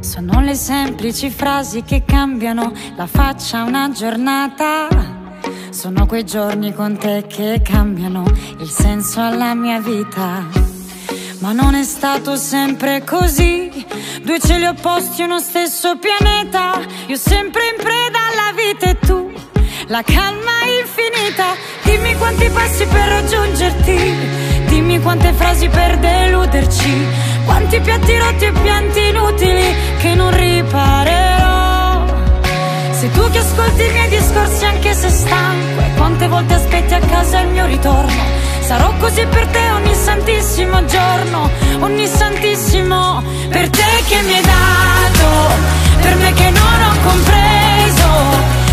Sono le semplici frasi che cambiano la faccia una giornata. Sono quei giorni con te che cambiano il senso alla mia vita. Ma non è stato sempre così. Due cieli opposti, uno stesso pianeta. Io sempre in preda alla vita e tu, la calma infinita. Dimmi quanti passi per raggiungerti. Dimmi quante frasi per deluderci. Quanti piatti rotti e pianti inutili che non riparerò Sei tu che ascolti i miei discorsi anche se stanco E quante volte aspetti a casa il mio ritorno Sarò così per te santissimo giorno Ogni santissimo per te che mi hai dato Per me che non ho compreso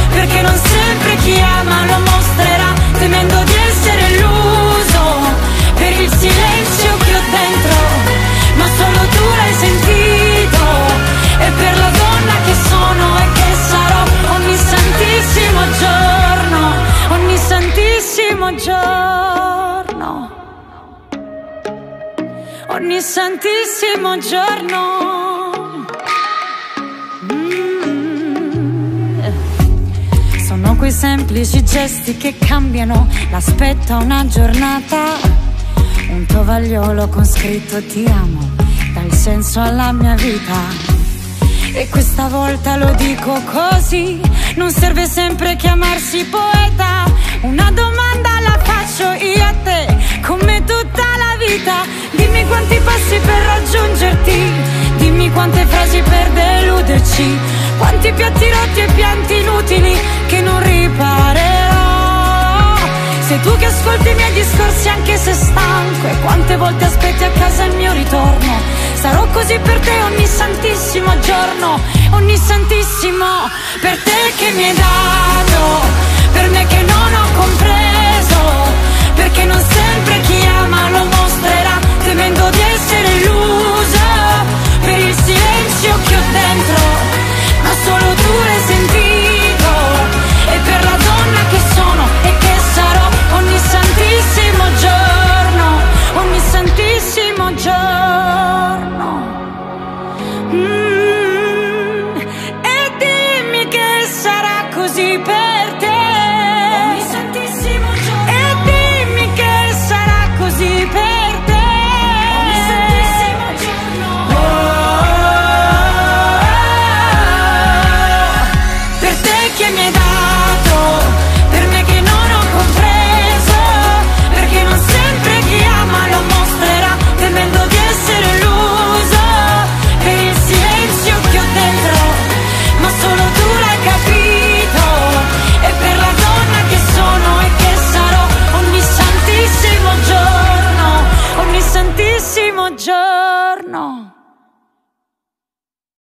Perché non sempre chi ama lo mostrerà Temendo di essere illuso Per il silenzio che ho dentro ma solo tu l'hai sentito e per la donna che sono e che sarò ogni santissimo giorno, ogni santissimo giorno, ogni santissimo giorno. Mm. Sono quei semplici gesti che cambiano l'aspetto a una giornata un tovagliolo con scritto ti amo, dà senso alla mia vita. E questa volta lo dico così, non serve sempre chiamarsi poeta. Una domanda raggiungerti, dimmi quante frasi per deluderci, quanti piatti rotti e pianti inutili che non riparerò. Sei tu che ascolti i miei discorsi anche se stanco. E quante volte aspetti a casa il mio ritorno? Sarò così per te ogni santissimo giorno Ogni santissimo per te che mi hai giorno.